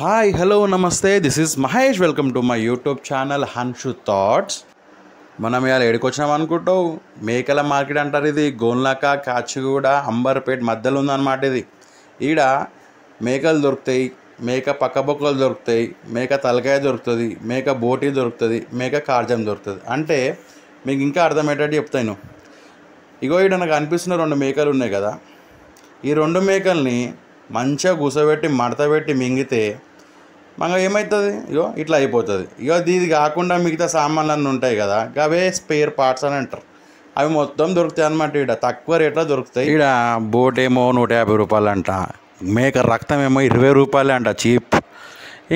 Hi hello నమస్తే this is Mahesh welcome to my YouTube channel Hanshu thoughts మనం ఇలా ఏడుకొచ్చినాం అనుకుంటావు? మేకల మార్కెట్ అంటారు ఇది. గోల్నాక కాచిగూడ అంబర్పేట్ మధ్యలో ఉందన్నమాట ఇది. ఈడ మేకలు దొరుకుతాయి మేక పక్కబొక్కలు దొరుకుతాయి మేక తలకాయ దొరుకుతుంది మేక బోటి దొరుకుతుంది మేక కార్జం దొరుకుతుంది. అంటే మీకు ఇంకా అర్థమయ్యేటట్టు చెప్తాను ఇగో ఇక్కడ నాకు అనిపిస్తున్న రెండు మేకలు ఉన్నాయి కదా. ఈ రెండు మేకల్ని మంచిగా కూసబెట్టి మడత పెట్టి మింగితే మనకు ఏమవుతుంది ఇగో ఇట్లా అయిపోతుంది. ఇగో ఇది కాకుండా మిగతా సామాన్లు అన్నీ ఉంటాయి కదా అవే స్పేర్ పార్ట్స్ అని అంటారు. అవి మొత్తం దొరుకుతాయి అనమాట ఇక్కడ తక్కువ రేట్లో దొరుకుతాయి. ఇక్కడ బోట్ ఏమో నూట యాభై రూపాయలు అంట మేక రక్తం ఏమో ఇరవై రూపాయలు అంట చీప్.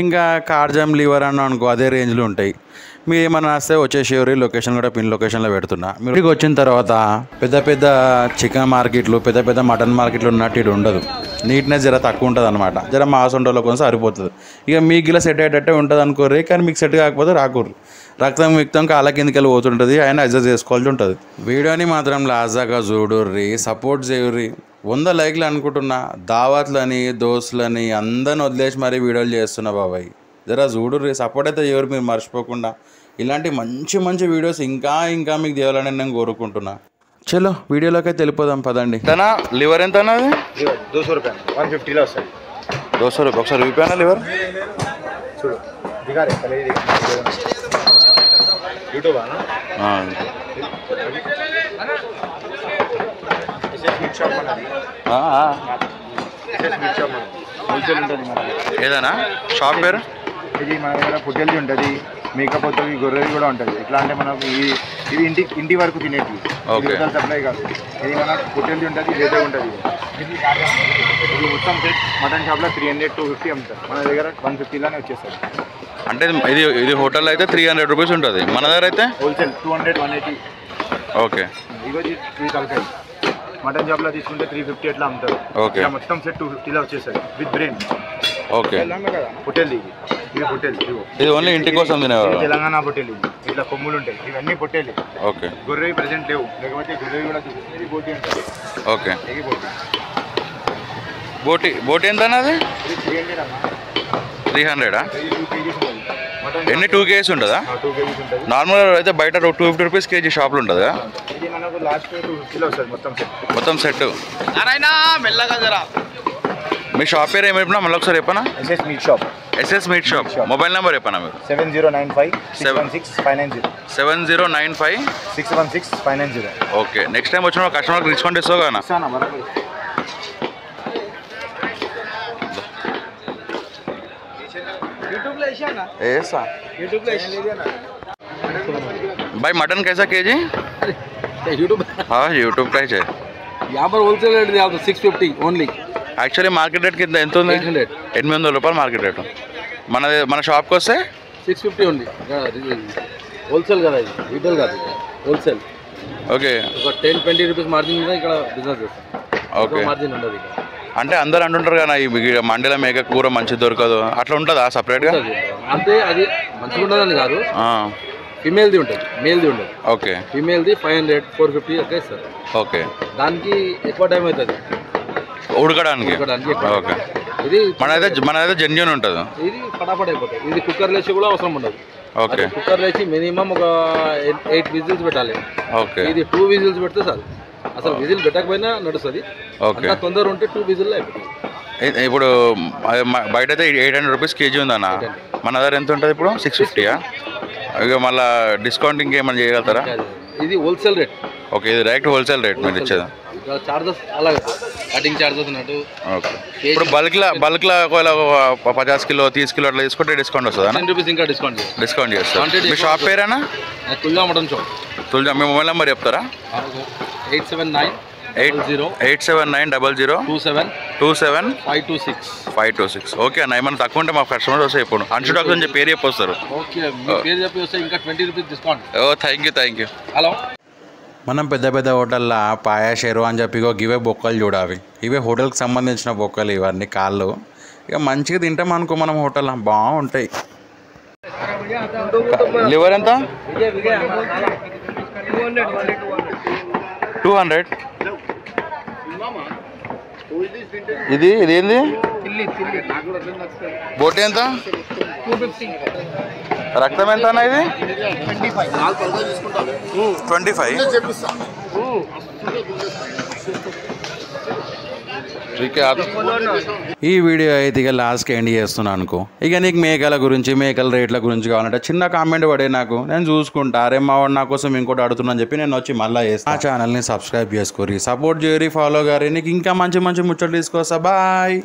ఇంకా కార్జామ్ లివర్ అని అనుకో అదే రేంజ్లో ఉంటాయి. మీరు ఏమన్నా వస్తే వచ్చేసేవారి లొకేషన్ కూడా పిన్ లొకేషన్లో పెడుతున్నా. మీరు ఇక్కడికి వచ్చిన తర్వాత పెద్ద పెద్ద చికెన్ మార్కెట్లు పెద్ద పెద్ద మటన్ మార్కెట్లు ఉన్నట్టు ఇటు ఉండదు. నీట్నెస్ జర తక్కువ ఉంటుంది అనమాట జర మాస్ ఉండలో కొంచెం సరిపోతుంది. ఇక మీకు ఇలా సెట్ అయ్యేటట్టే ఉంటుంది అనుకోర్రి కానీ మీకు సెట్ కాకపోతే రాకూరు రక్తం మిక్తం కాళ్ళ కిందకి వెళ్ళి పోతుంటుంది ఆయన అడ్జస్ట్ చేసుకోవాల్సి ఉంటుంది. వీడియోని మాత్రం లాజాగా చూడుర్రి సపోర్ట్ చేయుర్రి. వంద లైక్లు అనుకుంటున్నా. దావత్లని దోస్తులని అందరిని వదిలేసి మరీ వీడియోలు చేస్తున్నా బాబాయ్. జరా చూడుర్రి సపోర్ట్ అయితే ఎవరు మీరు మర్చిపోకుండా. ఇలాంటి మంచి మంచి వీడియోస్ ఇంకా ఇంకా మీకు చేయాలని నేను కోరుకుంటున్నా. చలో వీడియోలోకి అయితే వెళ్ళిపోదాం పదండి. తన లివర్ ఎంత అన్నది లివర్ దో సో రూపాయలు వన్ ఫిఫ్టీలో వస్తాయి. దోశ రూపాయలు ఒకసారి రూపాయనా లివర్? చూడు యూట్యూబ్? ఏదైనా షాప్ పేరు? ఇది మన దగ్గర పుట్టెల్ది ఉంటుంది. మేకప్ అవుతుంది గొర్రెది కూడా ఉంటుంది. ఎట్లా అంటే మనకు ఇది ఇది ఇంటి ఇంటి వరకు తినేది Okay. సప్లై కాదు. ఇది మన పుట్టెల్ది ఉంటుంది లేదే ఉంటుంది. ఇది ఇది మొత్తం సెట్ మటన్ షాప్లో త్రీ హండ్రెడ్ టూ ఫిఫ్టీ అమ్ముతారు. మన దగ్గర వన్ ఫిఫ్టీలోనే వచ్చేస్తారు అంటే ఇది ఇది హోటల్ అయితే త్రీ హండ్రెడ్ రూపీస్ ఉంటుంది. మన దగ్గర అయితే? Wholesale two hundred one eighty okay. ఇగోది three తలకాయ. మటన్ షాప్లో తీసుకుంటే త్రీ ఫిఫ్టీ ఎట్లా అమ్ముతారు. ఇలా మొత్తం సెట్ టూ ఫిఫ్టీలో వచ్చేస్తుంది విత్ బ్రెయిన్ ఓకే. ఇది. ఇది ఓన్లీ ఇంటి కోసం తెలంగాణ ఇది. ఇట్లా కొమ్ములు ఉంటాయి. ఇవన్నీ పొట్టేలు ఓకే. గొర్రెవి ప్రెసెంట్ లేవు. లేకపోతే గొర్రెవి కూడా ఇది ఉంటుంది ఓకే. ఇది బోటి. బోటి ఎంత అన్నది త్రీ హండ్రెడ్ ఎన్ని టూ కేజీస్ ఉంటుందా? నార్మల్ అయితే బయట టూ ఫిఫ్టీ రూపీస్ కేజీ షాప్లో ఉంటుంది మొత్తం సెట్ మొత్తం సెట్ మీ షాప్ పేరు ఏమి చెప్పినా? మళ్ళీ ఒకసారి చెప్పనా? SS meat shop SS meat shop mobile number చెప్పనా మీరు seven zero nine five six Seven. One six five nine zero seven zero nine five six one six five nine zero okay next time వచ్చిన కస్టమర్కి discount ఇస్తావు కదా ऐसा भाई mutton कैसा KG YouTube हाँ यूट्यूब का ही है यहाँ पर होलसेल रेट दिया six fifty only actually market rate కింద ఎంత ఉంది ఎయిట్ హండ్రెడ్ ఎనిమిది వందల రూపాయలు మార్కెట్ రేటు మన మన షాప్కి వస్తే సిక్స్ ఫిఫ్టీ ఉంది హోల్సేల్ కదా ఇది రీటైల్ కాదు హోల్సేల్ ఓకే ఒక టెన్ ట్వంటీ రూపీస్ మార్జిన్ మీద ఇక్కడ బిజినెస్ చేస్తాం ఓకే మార్జిన్ ఉండదు ఇక్కడ అంటే అందరు అంటుంటారు కదా ఈ మండల మేక కూర మంచి దొరకదు. అట్లా ఉంటుందా సపరేట్గా. అంటే అది మంచిగా ఉండదని కాదు. ఫిమేల్ది ఉంటుంది. మేల్ది ఉండదు. ఓకే. ఫిమేల్ది ఫైవ్ హండ్రెడ్ ఫోర్ ఫిఫ్టీ అట్లా ఇస్తారు. ఓకే. దానికి ఎక్కువ టైం అవుతుంది. ఉడకడానికి. ఓకే. ఇది మనదైతే మనదైతే జెన్యున్ ఉంటుంది. ఇది ఫటాఫట్ అయిపోతుంది. ఇది కుక్కర్ లేచి కూడా అవసరం ఉండదు. ఓకే. కుక్కర్ లేచి మినిమం ఒక ఎయిట్ విజిల్స్ పెట్టాలి. ఓకే. ఇది టూ విజిల్స్ పెడితే చాలు. అసలు విజిల్ పెట్టకపోయినా నడుస్తుంది. ఓకే. తొందర ఉంటే టూ విజిల్ ఇప్పుడు బయట అయితే ఎయిట్ హండ్రెడ్ రూపీస్ కేజీ ఉందన్న. మన దగ్గర ఎంత ఉంటుంది ఇప్పుడు? సిక్స్ ఫిఫ్టీయా ఇక మళ్ళీ డిస్కౌంట్ ఇంకేమైనా చేయగలుగుతారా? ఇది హోల్సేల్ రేట్ ఓకే ఇది డైరెక్ట్ హోల్సేల్ రేట్ మీరు ఇచ్చేది. చార్జెస్ అలాగే కటింగ్ చార్జెస్ ఉన్నట్టు. ఓకే. ఇప్పుడు బల్క్లో బల్క్లో ఒకవేళ ఒక పచాస్ కిలో తీస్ కిలో అట్లా తీసుకుంటే డిస్కౌంట్ వస్తుందా టెన్ రూపీస్ ఇంకా డిస్కౌంట్ చేస్తాం డిస్కౌంట్ Quantity మీ షాప్ పేరేనా తుల్లా మటన్ షాప్ తులజా మీ మొబైల్ నెంబర్ చెప్తారా eight seven nine eight zero eight seven nine double zero two seven two seven five two six five two six okay అన్న ఏమైనా తక్కువ ఉంటే మా కస్టమర్ వస్తే ఇప్పుడు అన్షు డాక్టర్ అని చెప్పి పేరు చెప్పి వస్తారు ఓకే మీ పేరు చెప్పి వస్తే ఇంకా twenty rupees discount oh thank you thank you hello మనం పెద్ద పెద్ద హోటల్లో పాయా షెరు అని చెప్పి ఇవే బొక్కలు చూడాలి. ఇవే హోటల్కి సంబంధించిన బొక్కలు ఇవన్నీ కాళ్ళు. ఇక మంచిగా తింటాం అనుకో మనం హోటల్లో బాగుంటాయి. లివర్ ఎంత? Two hundred. ఇది ఇది ఏంది? బోటి ఎంత? రక్తం ఎంత అన్న ఇది? Twenty five. ఈ వీడియో అయితే ఇక లాస్ట్కి ఎండ్ చేస్తున్నాను అనుకో. ఇక నీకు మేకల గురించి మేకల రేట్ల గురించి కావాలంటే చిన్న కామెంట్ పడే నాకు. నేను చూసుకుంటా. అరే మా వాడు నా కోసం ఇంకోటి అడుగుతున్నా చెప్పి నేను వచ్చి మళ్ళీ చేస్తాను ఆ ఛానల్ని సబ్స్క్రైబ్ చేసుకోరి సపోర్ట్ చేయరి ఫాలో గారి. నీకు ఇంకా మంచి మంచి ముచ్చట్లు తీసుకొస్తా బాయ్